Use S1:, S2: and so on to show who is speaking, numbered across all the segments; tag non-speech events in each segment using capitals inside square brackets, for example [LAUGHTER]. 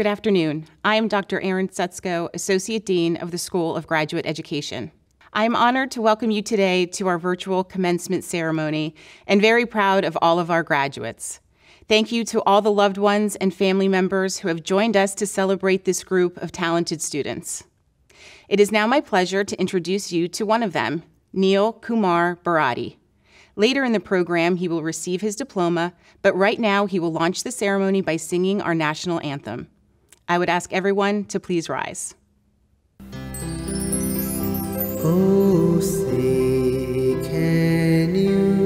S1: Good afternoon. I am Dr. Aaron Sutsko, Associate Dean of the School of Graduate Education. I am honored to welcome you today to our virtual commencement ceremony and very proud of all of our graduates. Thank you to all the loved ones and family members who have joined us to celebrate this group of talented students. It is now my pleasure to introduce you to one of them, Neil Kumar Bharati. Later in the program, he will receive his diploma, but right now he will launch the ceremony by singing our national anthem. I would ask everyone to please rise.
S2: Oh, say, can you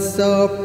S2: so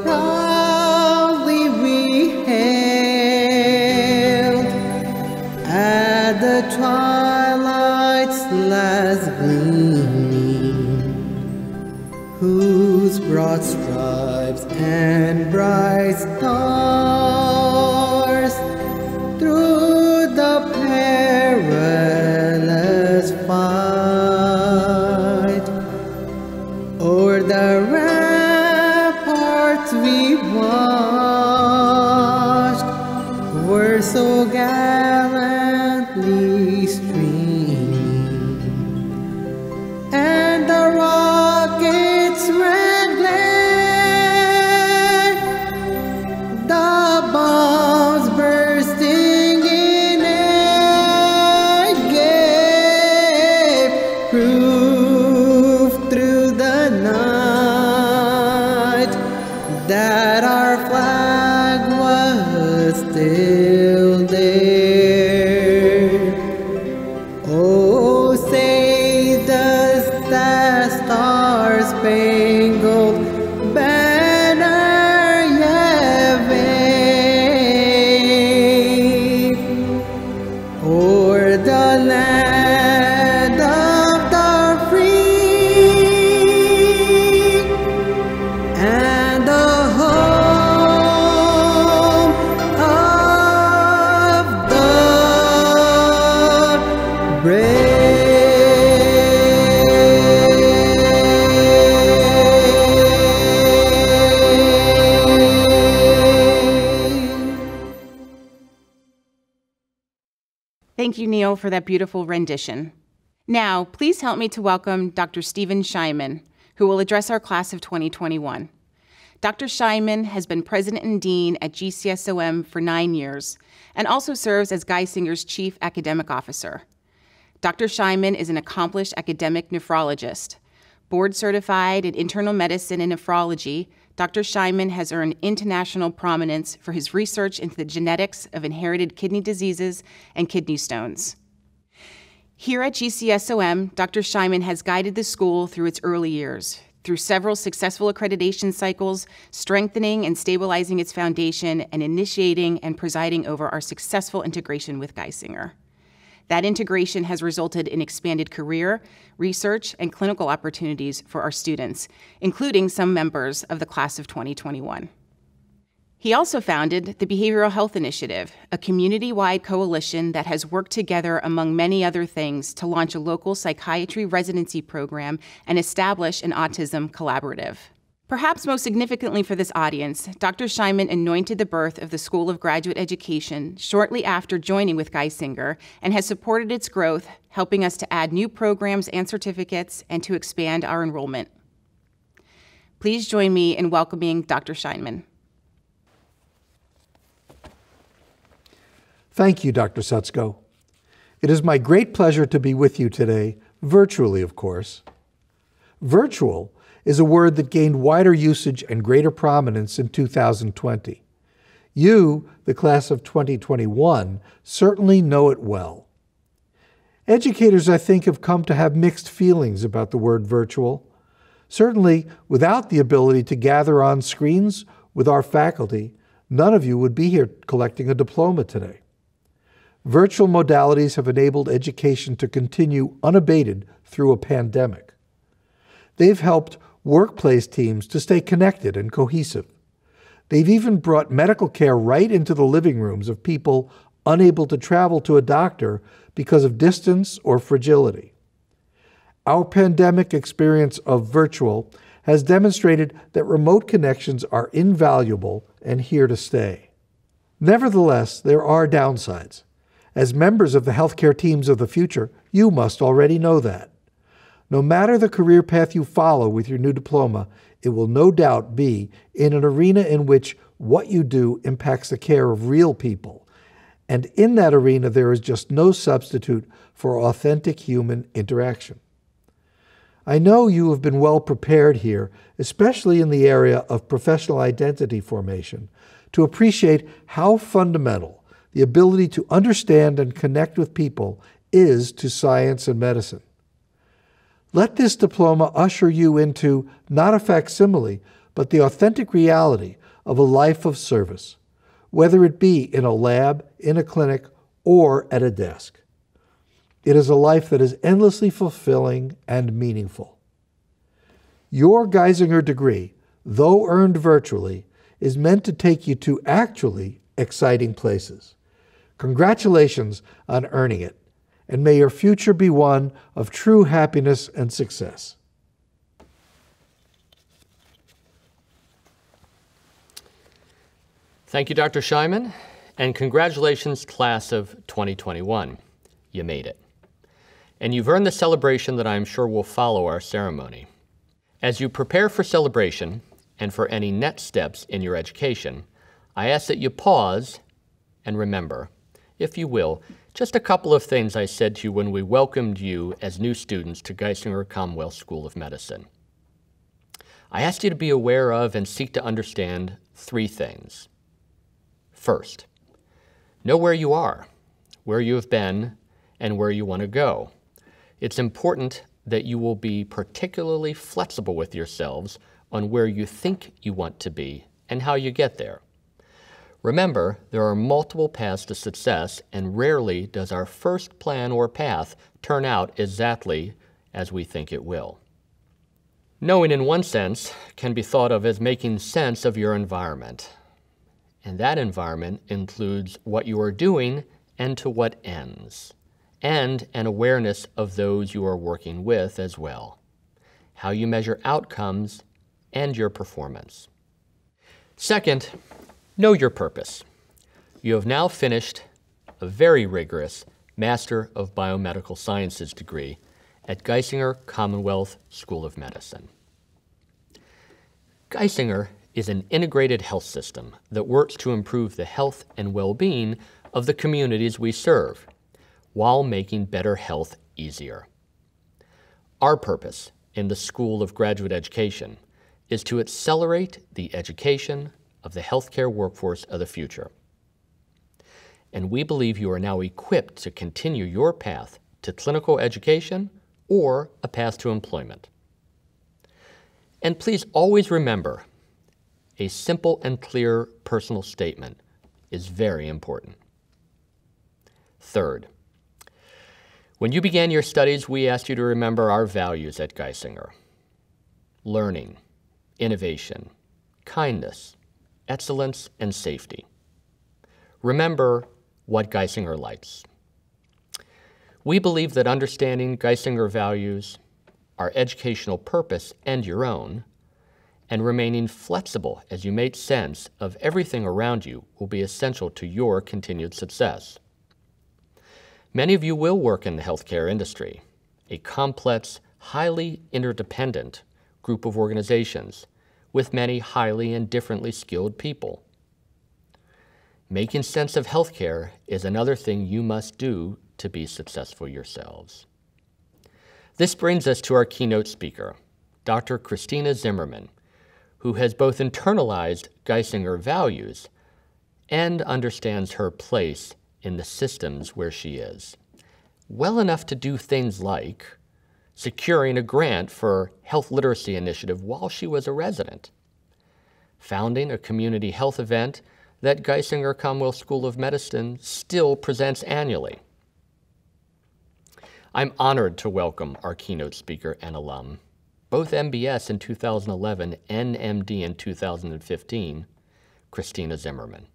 S2: that our flag.
S1: for that beautiful rendition. Now, please help me to welcome Dr. Stephen Scheinman, who will address our class of 2021. Dr. Scheinman has been president and dean at GCSOM for nine years and also serves as Geisinger's chief academic officer. Dr. Scheinman is an accomplished academic nephrologist. Board certified in internal medicine and nephrology, Dr. Scheinman has earned international prominence for his research into the genetics of inherited kidney diseases and kidney stones. Here at GCSOM, Dr. Scheinman has guided the school through its early years, through several successful accreditation cycles, strengthening and stabilizing its foundation, and initiating and presiding over our successful integration with Geisinger. That integration has resulted in expanded career, research, and clinical opportunities for our students, including some members of the class of 2021. He also founded the Behavioral Health Initiative, a community wide coalition that has worked together, among many other things, to launch a local psychiatry residency program and establish an autism collaborative. Perhaps most significantly for this audience, Dr. Scheinman anointed the birth of the School of Graduate Education shortly after joining with Geisinger and has supported its growth, helping us to add new programs and certificates and to expand our enrollment. Please join me in welcoming Dr. Scheinman.
S3: Thank you, Dr. Sutsko. It is my great pleasure to be with you today, virtually, of course. Virtual is a word that gained wider usage and greater prominence in 2020. You, the class of 2021, certainly know it well. Educators, I think, have come to have mixed feelings about the word virtual. Certainly, without the ability to gather on screens with our faculty, none of you would be here collecting a diploma today virtual modalities have enabled education to continue unabated through a pandemic. They've helped workplace teams to stay connected and cohesive. They've even brought medical care right into the living rooms of people unable to travel to a doctor because of distance or fragility. Our pandemic experience of virtual has demonstrated that remote connections are invaluable and here to stay. Nevertheless, there are downsides. As members of the healthcare teams of the future, you must already know that. No matter the career path you follow with your new diploma, it will no doubt be in an arena in which what you do impacts the care of real people. And in that arena, there is just no substitute for authentic human interaction. I know you have been well prepared here, especially in the area of professional identity formation, to appreciate how fundamental the ability to understand and connect with people is to science and medicine. Let this diploma usher you into not a facsimile, but the authentic reality of a life of service, whether it be in a lab, in a clinic, or at a desk. It is a life that is endlessly fulfilling and meaningful. Your Geisinger degree, though earned virtually, is meant to take you to actually exciting places. Congratulations on earning it, and may your future be one of true happiness and success.
S4: Thank you, Dr. Scheinman, and congratulations, class of 2021. You made it. And you've earned the celebration that I am sure will follow our ceremony. As you prepare for celebration and for any next steps in your education, I ask that you pause and remember if you will, just a couple of things I said to you when we welcomed you as new students to Geisinger Commonwealth School of Medicine. I asked you to be aware of and seek to understand three things. First, know where you are, where you have been, and where you want to go. It's important that you will be particularly flexible with yourselves on where you think you want to be and how you get there. Remember, there are multiple paths to success, and rarely does our first plan or path turn out exactly as we think it will. Knowing, in one sense, can be thought of as making sense of your environment. And that environment includes what you are doing and to what ends, and an awareness of those you are working with as well, how you measure outcomes and your performance. Second, Know your purpose. You have now finished a very rigorous Master of Biomedical Sciences degree at Geisinger Commonwealth School of Medicine. Geisinger is an integrated health system that works to improve the health and well-being of the communities we serve while making better health easier. Our purpose in the School of Graduate Education is to accelerate the education, of the healthcare workforce of the future. And we believe you are now equipped to continue your path to clinical education or a path to employment. And please always remember a simple and clear personal statement is very important. Third, when you began your studies, we asked you to remember our values at Geisinger learning, innovation, kindness, excellence and safety. Remember what Geisinger likes. We believe that understanding Geisinger values, our educational purpose and your own, and remaining flexible as you make sense of everything around you will be essential to your continued success. Many of you will work in the healthcare industry, a complex, highly interdependent group of organizations with many highly and differently skilled people. Making sense of healthcare is another thing you must do to be successful yourselves. This brings us to our keynote speaker, Dr. Christina Zimmerman, who has both internalized Geisinger values and understands her place in the systems where she is well enough to do things like securing a grant for health literacy initiative while she was a resident, founding a community health event that Geisinger Commonwealth School of Medicine still presents annually. I'm honored to welcome our keynote speaker and alum, both MBS in 2011 and MD in 2015, Christina Zimmerman.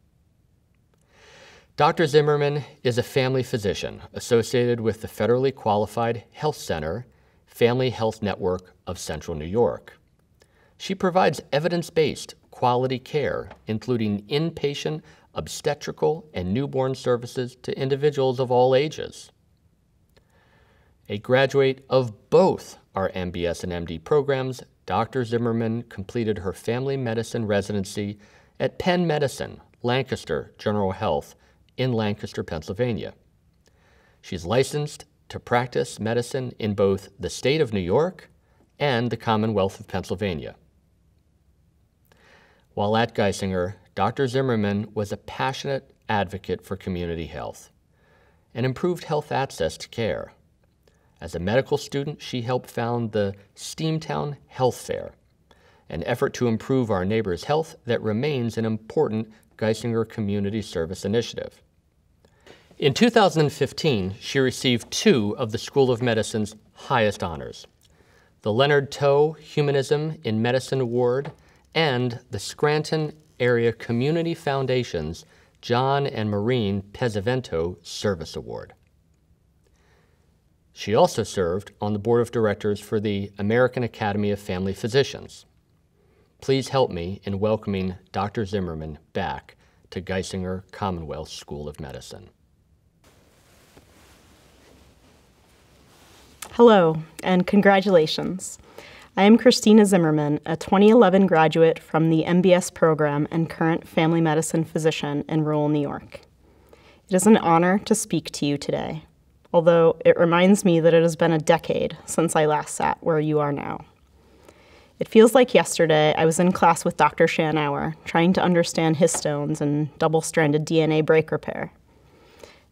S4: Dr. Zimmerman is a family physician associated with the Federally Qualified Health Center Family Health Network of Central New York. She provides evidence-based quality care, including inpatient, obstetrical, and newborn services to individuals of all ages. A graduate of both our MBS and MD programs, Dr. Zimmerman completed her family medicine residency at Penn Medicine, Lancaster General Health in Lancaster, Pennsylvania. She's licensed to practice medicine in both the state of New York and the Commonwealth of Pennsylvania. While at Geisinger, Dr. Zimmerman was a passionate advocate for community health and improved health access to care. As a medical student, she helped found the Steamtown Health Fair, an effort to improve our neighbors' health that remains an important Geisinger Community Service Initiative. In 2015, she received two of the School of Medicine's highest honors, the Leonard Tow Humanism in Medicine Award and the Scranton Area Community Foundation's John and Maureen Pesavento Service Award. She also served on the board of directors for the American Academy of Family Physicians. Please help me in welcoming Dr. Zimmerman back to Geisinger Commonwealth School of Medicine.
S5: Hello, and congratulations. I am Christina Zimmerman, a 2011 graduate from the MBS program and current family medicine physician in rural New York. It is an honor to speak to you today, although it reminds me that it has been a decade since I last sat where you are now. It feels like yesterday I was in class with Dr. Shanauer trying to understand histones and double stranded DNA break repair.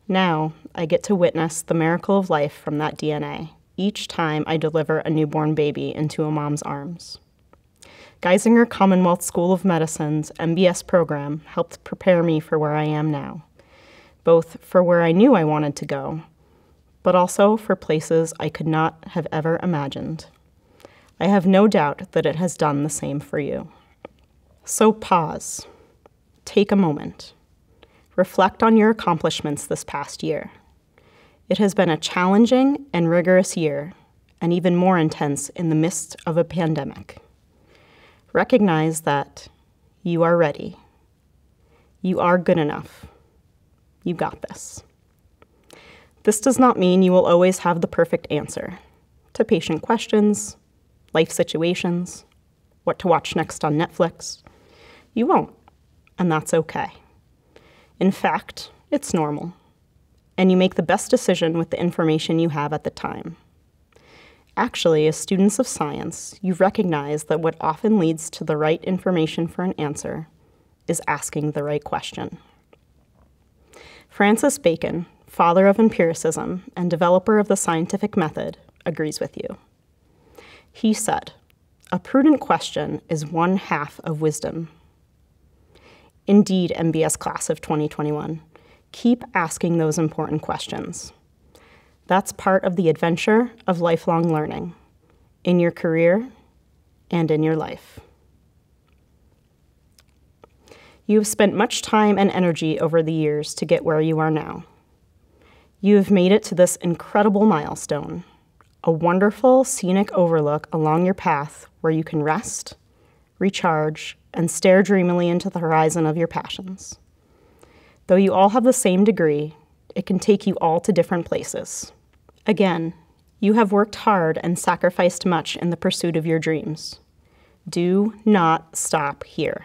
S5: Now I get to witness the miracle of life from that DNA each time I deliver a newborn baby into a mom's arms. Geisinger Commonwealth School of Medicine's MBS program helped prepare me for where I am now, both for where I knew I wanted to go, but also for places I could not have ever imagined. I have no doubt that it has done the same for you. So pause, take a moment, reflect on your accomplishments this past year. It has been a challenging and rigorous year, and even more intense in the midst of a pandemic. Recognize that you are ready. You are good enough. You got this. This does not mean you will always have the perfect answer to patient questions, life situations, what to watch next on Netflix. You won't, and that's okay. In fact, it's normal and you make the best decision with the information you have at the time. Actually, as students of science, you recognize that what often leads to the right information for an answer is asking the right question. Francis Bacon, father of empiricism and developer of the scientific method, agrees with you. He said, A prudent question is one half of wisdom. Indeed, MBS class of 2021 keep asking those important questions. That's part of the adventure of lifelong learning in your career and in your life. You have spent much time and energy over the years to get where you are now. You have made it to this incredible milestone, a wonderful scenic overlook along your path where you can rest, recharge, and stare dreamily into the horizon of your passions. Though you all have the same degree, it can take you all to different places. Again, you have worked hard and sacrificed much in the pursuit of your dreams. Do not stop here.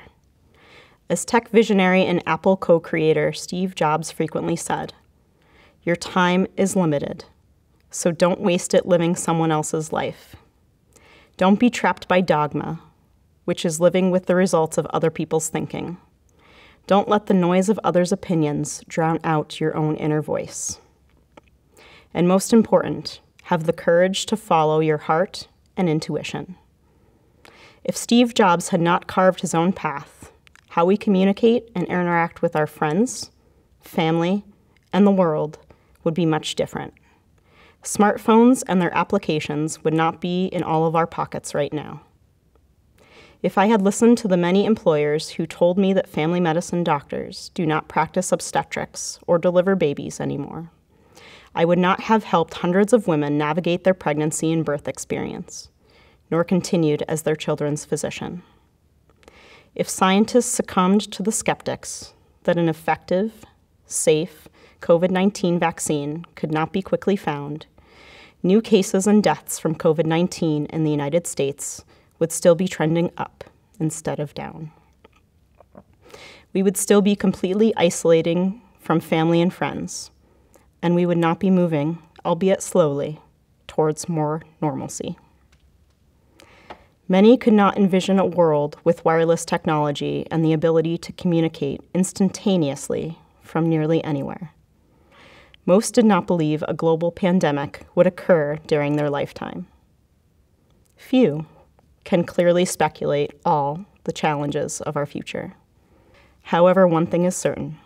S5: As tech visionary and Apple co creator Steve Jobs frequently said, Your time is limited, so don't waste it living someone else's life. Don't be trapped by dogma, which is living with the results of other people's thinking. Don't let the noise of others' opinions drown out your own inner voice. And most important, have the courage to follow your heart and intuition. If Steve Jobs had not carved his own path, how we communicate and interact with our friends, family, and the world would be much different. Smartphones and their applications would not be in all of our pockets right now. If I had listened to the many employers who told me that family medicine doctors do not practice obstetrics or deliver babies anymore, I would not have helped hundreds of women navigate their pregnancy and birth experience, nor continued as their children's physician. If scientists succumbed to the skeptics that an effective, safe COVID 19 vaccine could not be quickly found, new cases and deaths from COVID 19 in the United States would still be trending up instead of down. We would still be completely isolating from family and friends, and we would not be moving, albeit slowly, towards more normalcy. Many could not envision a world with wireless technology and the ability to communicate instantaneously from nearly anywhere. Most did not believe a global pandemic would occur during their lifetime. Few can clearly speculate all the challenges of our future. However, one thing is certain.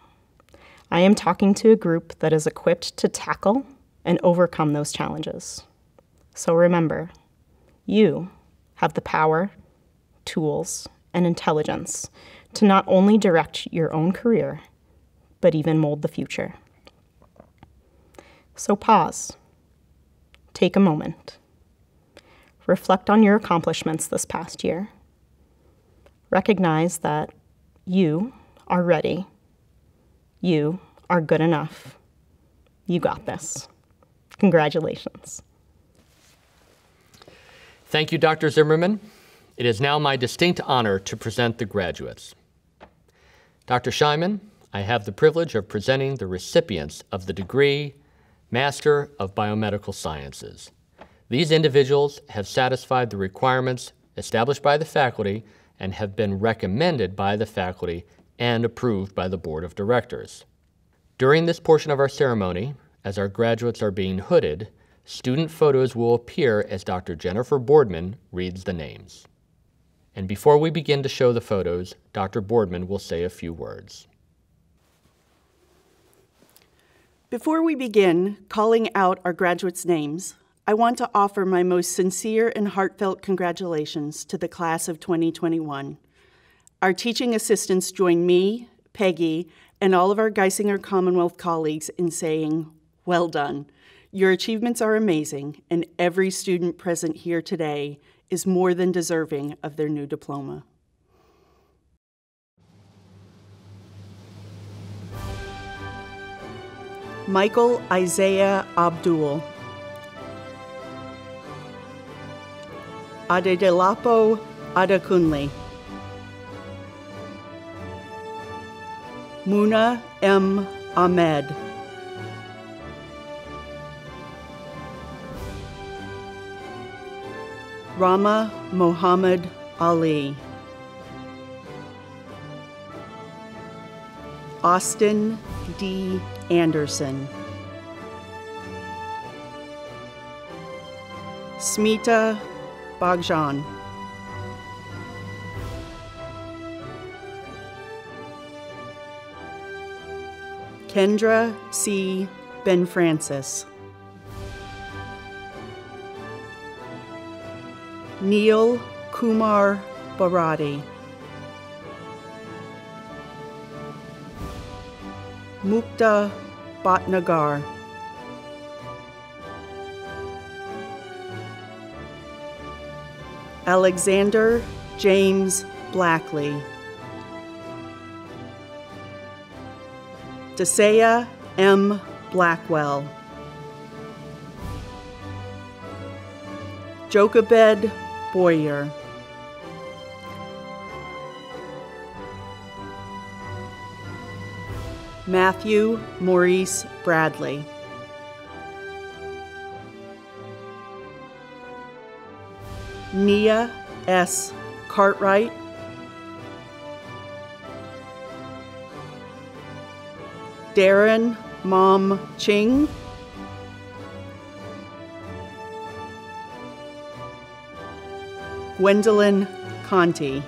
S5: I am talking to a group that is equipped to tackle and overcome those challenges. So remember, you have the power, tools, and intelligence to not only direct your own career, but even mold the future. So pause, take a moment reflect on your accomplishments this past year. Recognize that you are ready. You are good enough. You got this. Congratulations.
S4: Thank you, Dr. Zimmerman. It is now my distinct honor to present the graduates. Dr. Scheinman, I have the privilege of presenting the recipients of the degree Master of Biomedical Sciences. These individuals have satisfied the requirements established by the faculty and have been recommended by the faculty and approved by the Board of Directors. During this portion of our ceremony, as our graduates are being hooded, student photos will appear as Dr. Jennifer Boardman reads the names. And before we begin to show the photos, Dr. Boardman will say a few words.
S6: Before we begin calling out our graduates' names, I want to offer my most sincere and heartfelt congratulations to the class of 2021. Our teaching assistants join me, Peggy, and all of our Geisinger Commonwealth colleagues in saying, well done. Your achievements are amazing, and every student present here today is more than deserving of their new diploma. Michael Isaiah Abdul. Adedelapo Adekunle. Muna M. Ahmed. Rama Mohammed Ali. Austin D. Anderson. Smita Bagjan. Kendra C. Ben Francis. Neil Kumar Bharati. Mukta Bhatnagar. Alexander James Blackley. Desea M. Blackwell. Jochebed Boyer. Matthew Maurice Bradley. Nia S. Cartwright, Darren Mom Ching, Gwendolyn Conti.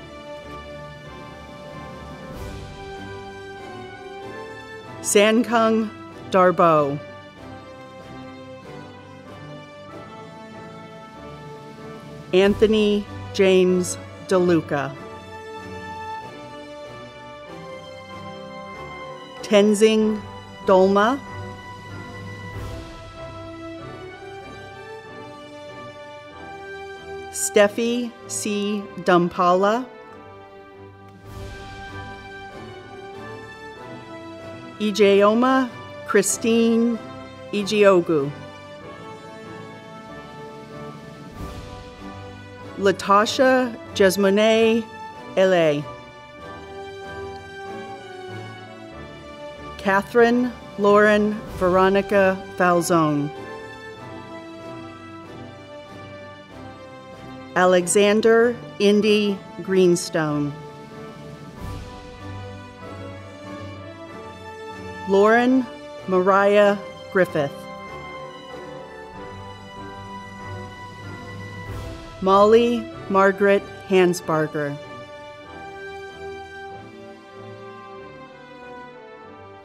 S6: Sankung Darbo. Anthony James DeLuca. Tenzing Dolma. Steffi C. Dumpala. Ijeoma Christine Ijiogu. Latasha Jesmonet L.A. Catherine Lauren Veronica Falzone. Alexander Indy Greenstone. Lauren Mariah Griffith. Molly Margaret Hansbarger.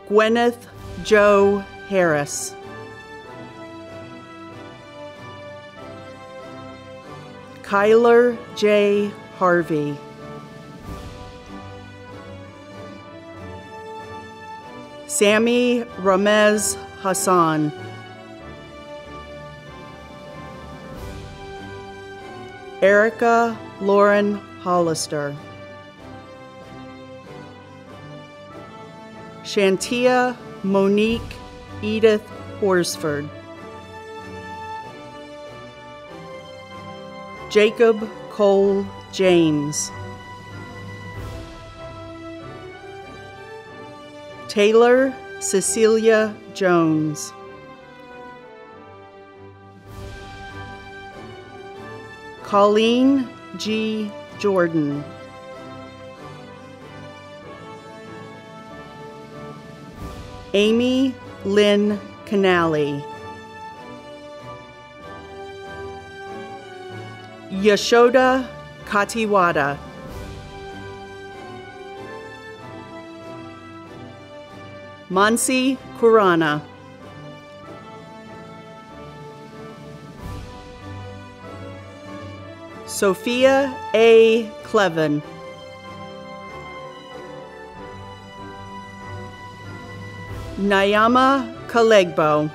S6: Gwyneth Joe Harris. Kyler J. Harvey. Sammy Ramez Hassan. Erica Lauren Hollister. Shantia Monique Edith Horsford. Jacob Cole James. Taylor Cecilia Jones. Colleen G. Jordan. Amy Lynn Canali. Yashoda Katiwada. Mansi Kurana. Sophia A. Clevin. Nyama Kalegbo.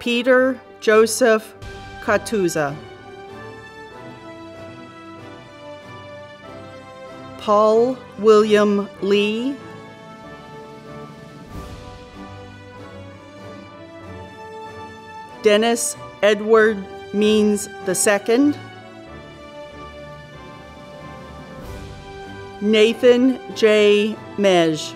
S6: Peter Joseph Katuza. Paul William Lee Dennis Edward Means II, Nathan J. Mej.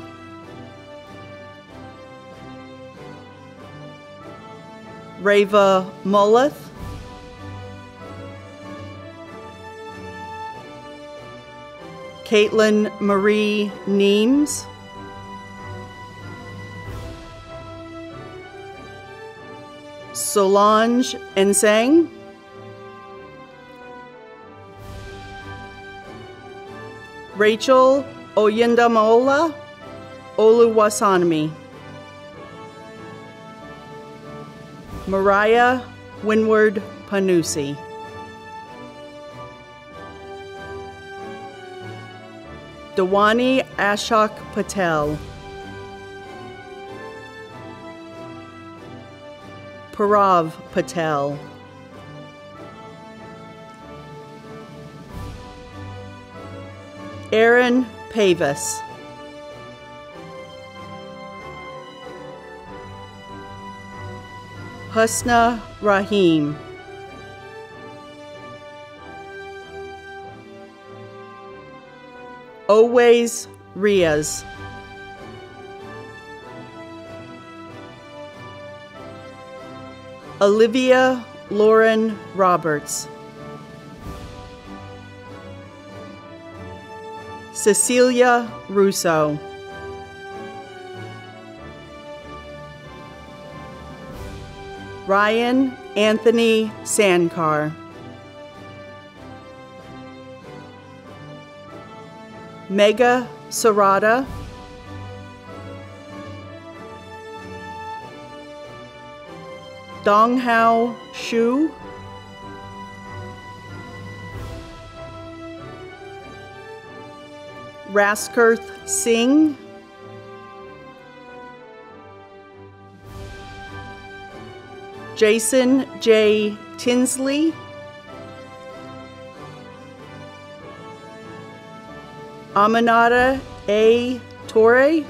S6: Reva Mulleth, Caitlin Marie Neems, Solange and sang. Rachel Oyendamaola Oluwasanmi. Mariah Winward Panusi. Dewani Ashok Patel. Parav Patel. Aaron Pavis. Husna Rahim. Always Riaz. Olivia Lauren Roberts. Cecilia Russo. Ryan Anthony Sankar. Mega Sarada. Donghao Shu. Raskirth Singh. Jason J. Tinsley. Aminata A. Torre.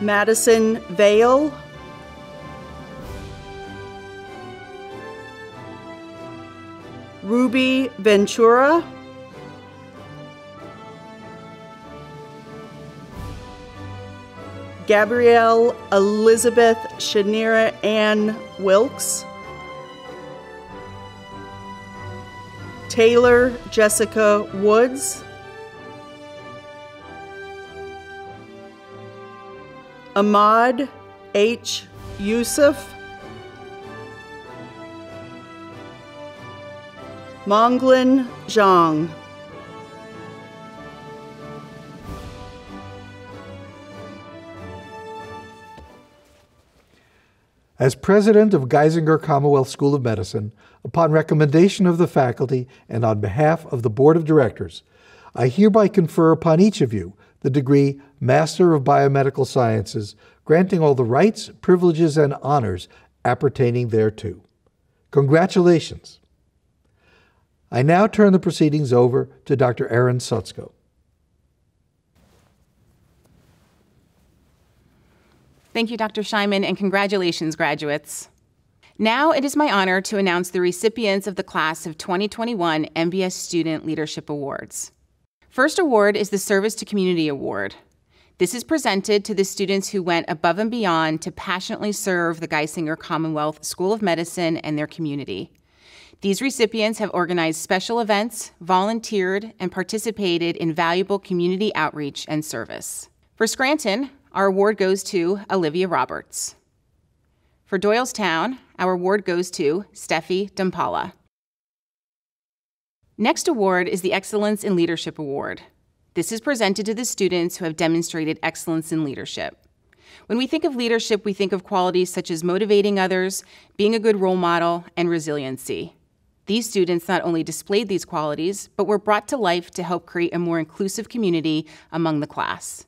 S6: Madison Vale, Ruby Ventura, Gabrielle Elizabeth Shanira Ann Wilkes, Taylor Jessica Woods, Ahmad H. Yusuf, Monglin Zhang.
S3: As president of Geisinger Commonwealth School of Medicine, upon recommendation of the faculty and on behalf of the board of directors, I hereby confer upon each of you the degree Master of Biomedical Sciences, granting all the rights, privileges, and honors appertaining thereto. Congratulations. I now turn the proceedings over to Dr. Aaron Sutsko.
S1: Thank you, Dr. Scheinman, and congratulations, graduates. Now it is my honor to announce the recipients of the class of 2021 MBS Student Leadership Awards. First award is the Service to Community Award. This is presented to the students who went above and beyond to passionately serve the Geisinger Commonwealth School of Medicine and their community. These recipients have organized special events, volunteered, and participated in valuable community outreach and service. For Scranton, our award goes to Olivia Roberts. For Doylestown, our award goes to Steffi Dumpala. Next award is the Excellence in Leadership Award. This is presented to the students who have demonstrated excellence in leadership. When we think of leadership, we think of qualities such as motivating others, being a good role model, and resiliency. These students not only displayed these qualities, but were brought to life to help create a more inclusive community among the class.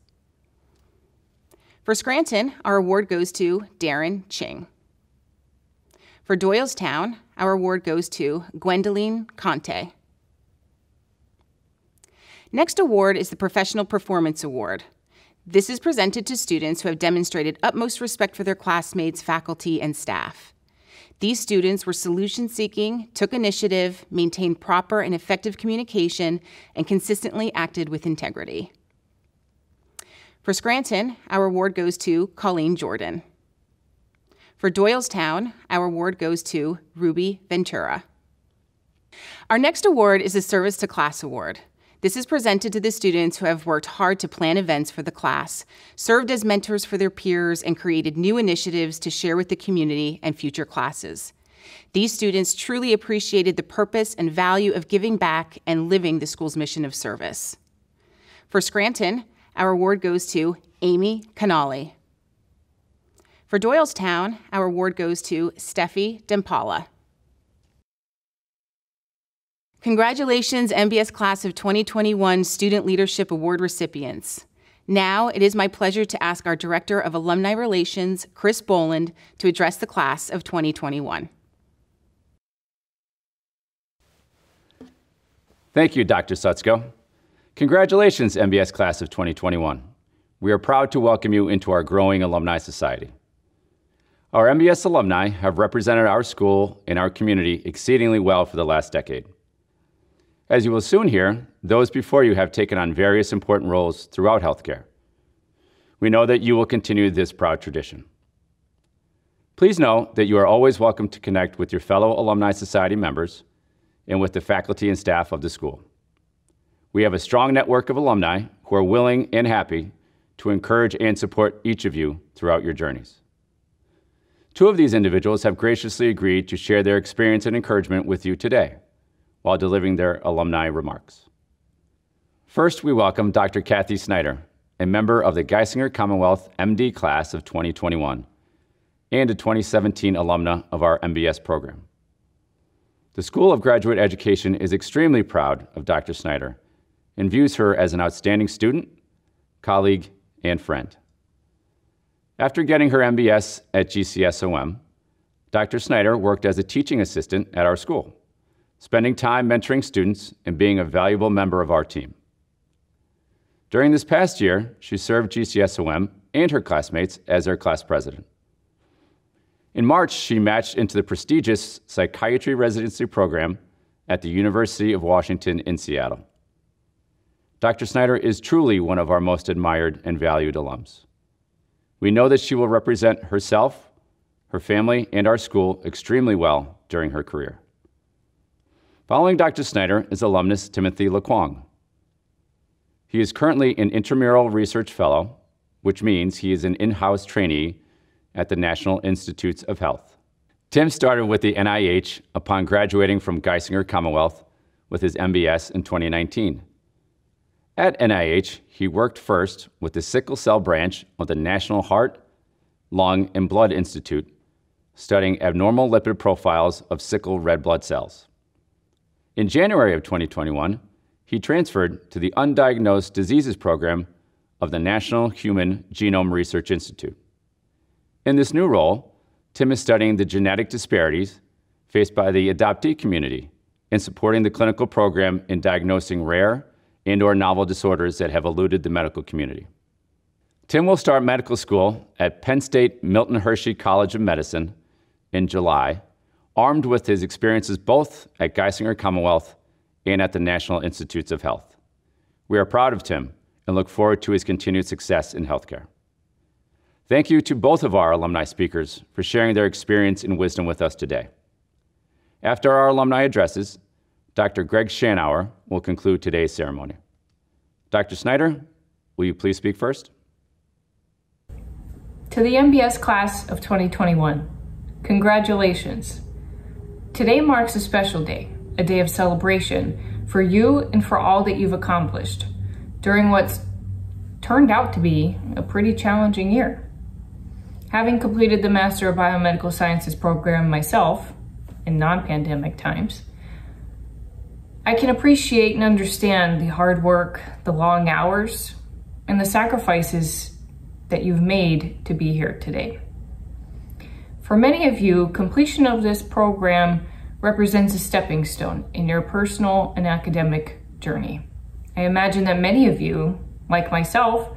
S1: For Scranton, our award goes to Darren Ching. For Doylestown, our award goes to Gwendoline Conte. Next award is the Professional Performance Award. This is presented to students who have demonstrated utmost respect for their classmates, faculty, and staff. These students were solution seeking, took initiative, maintained proper and effective communication, and consistently acted with integrity. For Scranton, our award goes to Colleen Jordan. For Doylestown, our award goes to Ruby Ventura. Our next award is the Service to Class Award. This is presented to the students who have worked hard to plan events for the class, served as mentors for their peers, and created new initiatives to share with the community and future classes. These students truly appreciated the purpose and value of giving back and living the school's mission of service. For Scranton, our award goes to Amy Canali. For Doylestown, our award goes to Steffi Dumpala. Congratulations, MBS Class of 2021 Student Leadership Award recipients. Now, it is my pleasure to ask our Director of Alumni Relations, Chris Boland, to address the class of 2021.
S7: Thank you, Dr. Sutsko. Congratulations, MBS Class of 2021. We are proud to welcome you into our growing alumni society. Our MBS alumni have represented our school and our community exceedingly well for the last decade. As you will soon hear, those before you have taken on various important roles throughout healthcare. We know that you will continue this proud tradition. Please know that you are always welcome to connect with your fellow Alumni Society members and with the faculty and staff of the school. We have a strong network of alumni who are willing and happy to encourage and support each of you throughout your journeys. Two of these individuals have graciously agreed to share their experience and encouragement with you today while delivering their alumni remarks. First, we welcome Dr. Kathy Snyder, a member of the Geisinger Commonwealth MD class of 2021 and a 2017 alumna of our MBS program. The School of Graduate Education is extremely proud of Dr. Snyder and views her as an outstanding student, colleague, and friend. After getting her MBS at GCSOM, Dr. Snyder worked as a teaching assistant at our school spending time mentoring students, and being a valuable member of our team. During this past year, she served GCSOM and her classmates as their class president. In March, she matched into the prestigious psychiatry residency program at the University of Washington in Seattle. Dr. Snyder is truly one of our most admired and valued alums. We know that she will represent herself, her family, and our school extremely well during her career. Following Dr. Snyder is alumnus Timothy LeQuang. He is currently an intramural research fellow, which means he is an in-house trainee at the National Institutes of Health. Tim started with the NIH upon graduating from Geisinger Commonwealth with his MBS in 2019. At NIH, he worked first with the sickle cell branch of the National Heart, Lung, and Blood Institute, studying abnormal lipid profiles of sickle red blood cells. In January of 2021, he transferred to the Undiagnosed Diseases Program of the National Human Genome Research Institute. In this new role, Tim is studying the genetic disparities faced by the adoptee community and supporting the clinical program in diagnosing rare and or novel disorders that have eluded the medical community. Tim will start medical school at Penn State Milton Hershey College of Medicine in July armed with his experiences both at Geisinger Commonwealth and at the National Institutes of Health. We are proud of Tim and look forward to his continued success in healthcare. Thank you to both of our alumni speakers for sharing their experience and wisdom with us today. After our alumni addresses, Dr. Greg Shanower will conclude today's ceremony. Dr. Snyder, will you please speak first?
S8: To the MBS class of 2021, congratulations. Today marks a special day, a day of celebration for you and for all that you've accomplished during what's turned out to be a pretty challenging year. Having completed the Master of Biomedical Sciences program myself in non-pandemic times, I can appreciate and understand the hard work, the long hours, and the sacrifices that you've made to be here today. For many of you, completion of this program represents a stepping stone in your personal and academic journey. I imagine that many of you, like myself,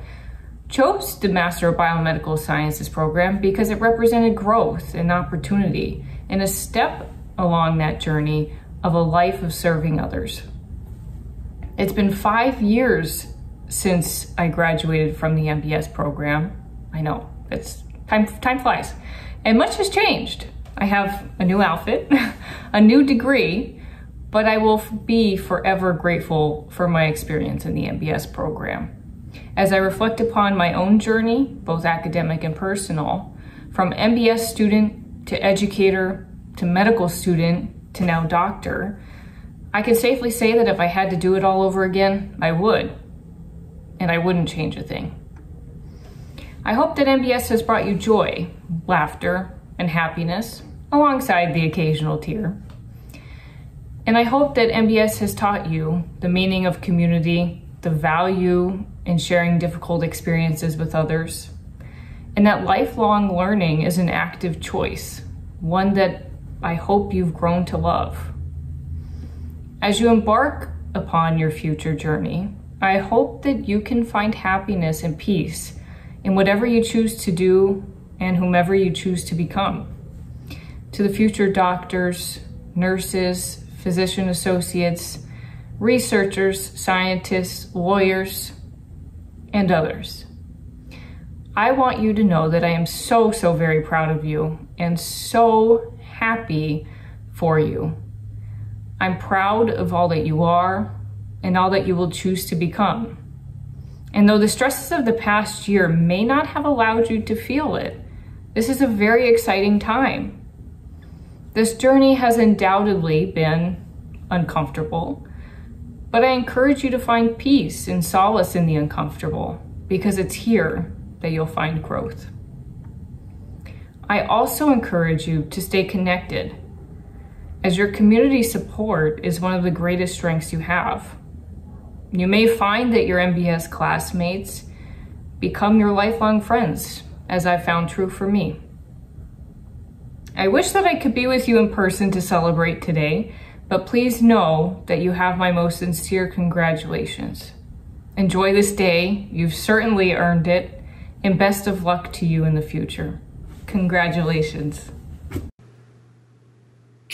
S8: chose the Master of Biomedical Sciences program because it represented growth and opportunity and a step along that journey of a life of serving others. It's been five years since I graduated from the MBS program. I know, it's time, time flies. And much has changed. I have a new outfit, [LAUGHS] a new degree, but I will be forever grateful for my experience in the MBS program. As I reflect upon my own journey, both academic and personal, from MBS student to educator to medical student to now doctor, I can safely say that if I had to do it all over again, I would. And I wouldn't change a thing. I hope that MBS has brought you joy, laughter, and happiness, alongside the occasional tear. And I hope that MBS has taught you the meaning of community, the value in sharing difficult experiences with others, and that lifelong learning is an active choice, one that I hope you've grown to love. As you embark upon your future journey, I hope that you can find happiness and peace in whatever you choose to do and whomever you choose to become. To the future doctors, nurses, physician associates, researchers, scientists, lawyers, and others. I want you to know that I am so, so very proud of you and so happy for you. I'm proud of all that you are and all that you will choose to become. And though the stresses of the past year may not have allowed you to feel it, this is a very exciting time. This journey has undoubtedly been uncomfortable, but I encourage you to find peace and solace in the uncomfortable because it's here that you'll find growth. I also encourage you to stay connected, as your community support is one of the greatest strengths you have. You may find that your MBS classmates become your lifelong friends, as I found true for me. I wish that I could be with you in person to celebrate today, but please know that you have my most sincere congratulations. Enjoy this day, you've certainly earned it, and best of luck to you in the future. Congratulations.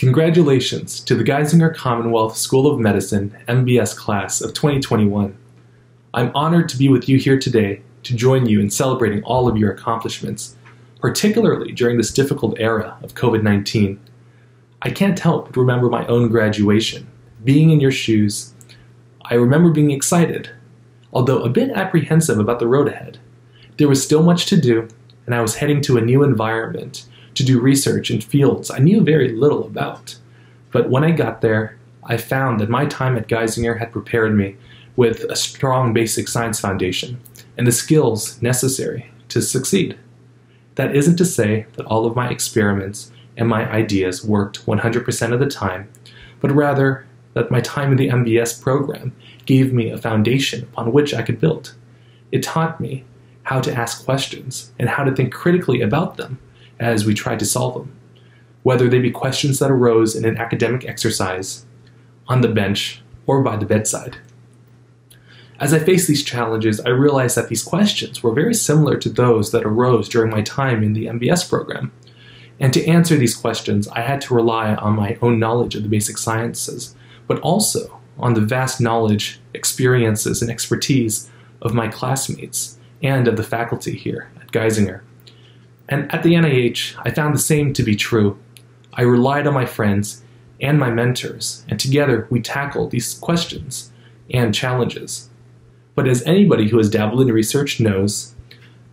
S9: Congratulations to the Geisinger Commonwealth School of Medicine MBS class of 2021. I'm honored to be with you here today to join you in celebrating all of your accomplishments, particularly during this difficult era of COVID 19. I can't help but remember my own graduation. Being in your shoes, I remember being excited, although a bit apprehensive about the road ahead. There was still much to do, and I was heading to a new environment to do research in fields I knew very little about. But when I got there, I found that my time at Geisinger had prepared me with a strong basic science foundation and the skills necessary to succeed. That isn't to say that all of my experiments and my ideas worked 100% of the time, but rather that my time in the MBS program gave me a foundation upon which I could build. It taught me how to ask questions and how to think critically about them as we tried to solve them, whether they be questions that arose in an academic exercise, on the bench, or by the bedside. As I faced these challenges, I realized that these questions were very similar to those that arose during my time in the MBS program. And to answer these questions, I had to rely on my own knowledge of the basic sciences, but also on the vast knowledge, experiences, and expertise of my classmates and of the faculty here at Geisinger. And at the NIH, I found the same to be true. I relied on my friends and my mentors, and together we tackled these questions and challenges. But as anybody who has dabbled in research knows,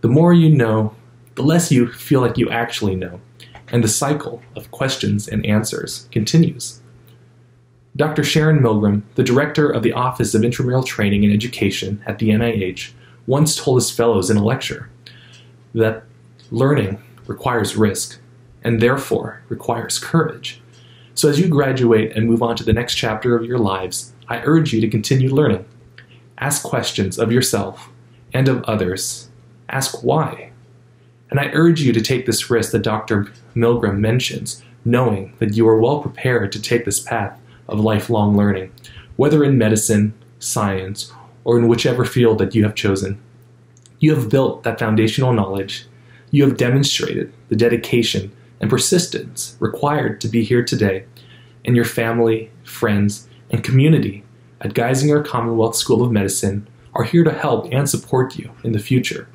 S9: the more you know, the less you feel like you actually know, and the cycle of questions and answers continues. Dr. Sharon Milgram, the director of the Office of Intramural Training and Education at the NIH, once told his fellows in a lecture that Learning requires risk and therefore requires courage. So, as you graduate and move on to the next chapter of your lives, I urge you to continue learning. Ask questions of yourself and of others. Ask why. And I urge you to take this risk that Dr. Milgram mentions, knowing that you are well prepared to take this path of lifelong learning, whether in medicine, science, or in whichever field that you have chosen. You have built that foundational knowledge you have demonstrated the dedication and persistence required to be here today, and your family, friends, and community at Geisinger Commonwealth School of Medicine are here to help and support you in the future.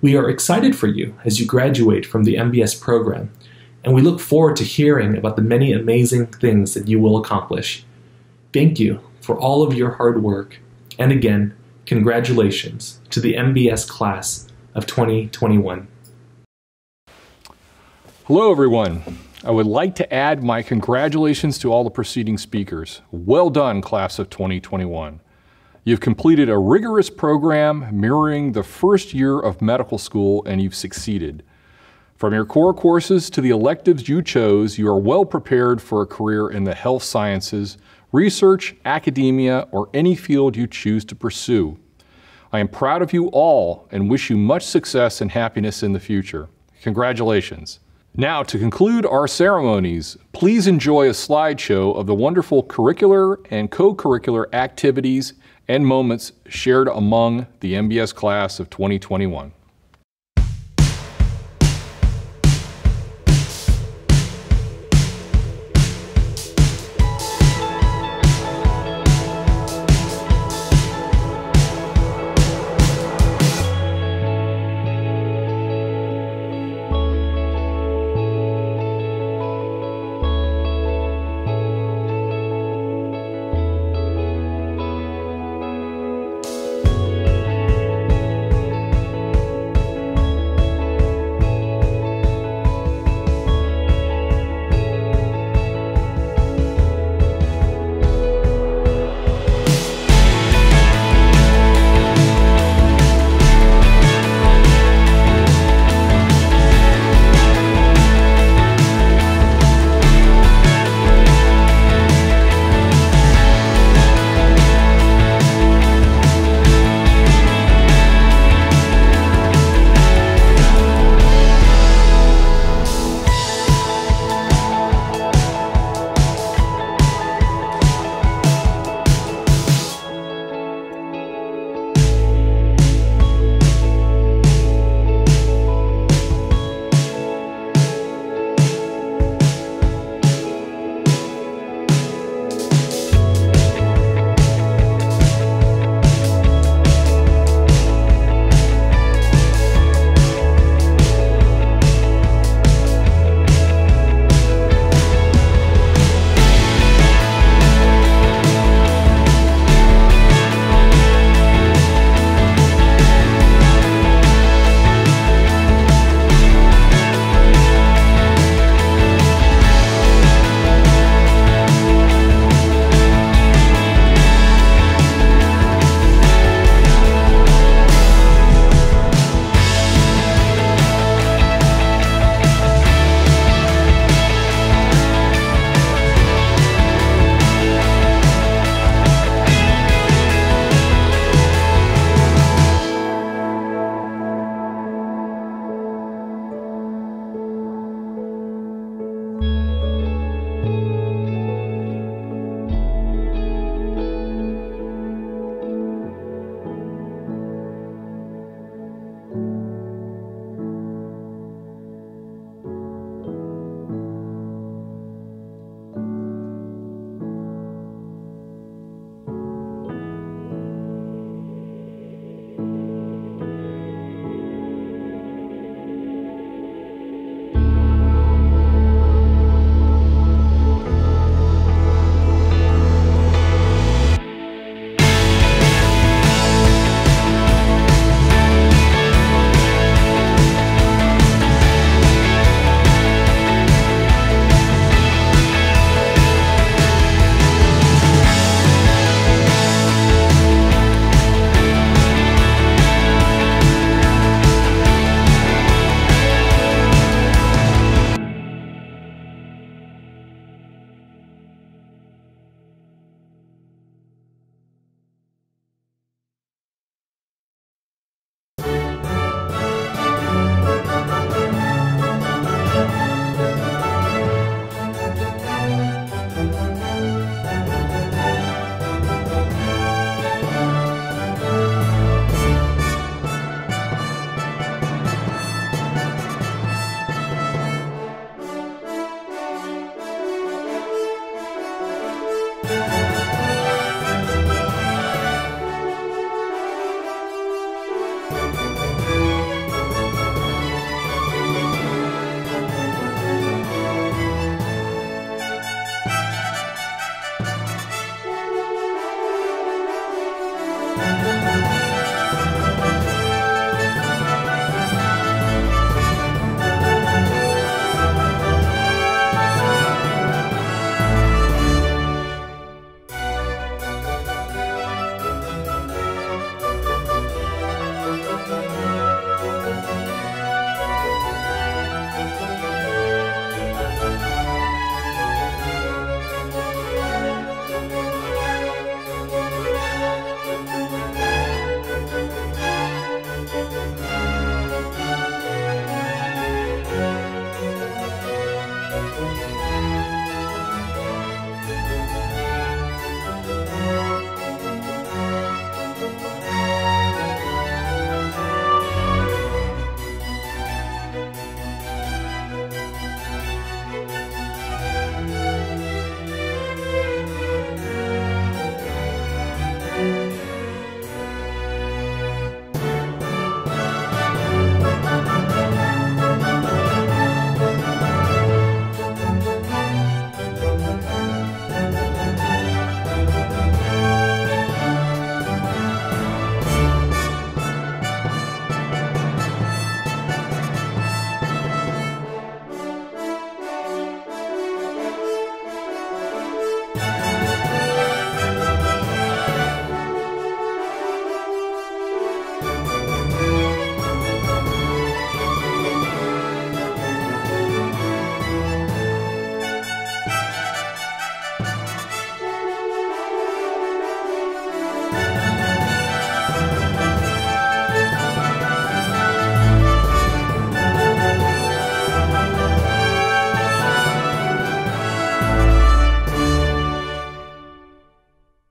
S9: We are excited for you as you graduate from the MBS program, and we look forward to hearing about the many amazing things that you will accomplish. Thank you for all of your hard work, and again, congratulations to the MBS class of 2021. Hello, everyone. I would like to add my congratulations to all the preceding speakers. Well done, class of 2021. You've completed a rigorous program mirroring the first year of medical school, and you've succeeded. From your core courses to the electives you chose, you are well prepared for a career in the health sciences, research, academia, or any field you choose to pursue. I am proud of you all and wish you much success and happiness in the future. Congratulations. Now, to conclude our ceremonies, please enjoy a slideshow of the wonderful curricular and co-curricular activities and moments shared among the MBS class of 2021.